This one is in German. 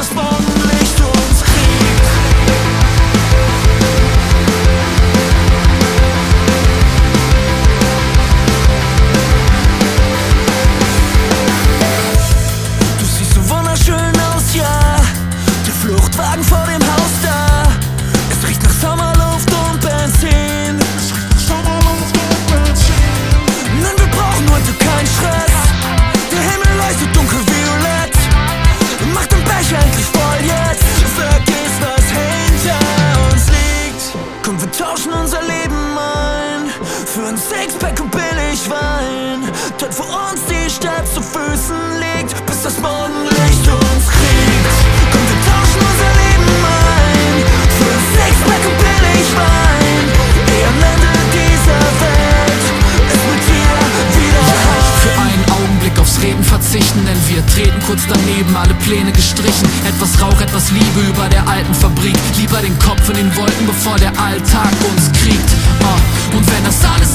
The small ein Sixpack und billig Wein. Dort, wo uns die Stadt zu Füßen liegt, bis das Morgenlicht uns kriegt. Komm, wir tauschen unser Leben ein. Für ein Sixpack und billig Wein. Eh am Ende dieser Welt ist mit dir wieder heim. Für einen Augenblick aufs Reden verzichten, denn wir treten kurz daneben, alle Pläne gestrichen. Etwas Rauch, etwas Liebe über der alten Fabrik. Lieber den Kopf in den Wolken, bevor der Alltag uns kriegt. Ah, Und wenn das alles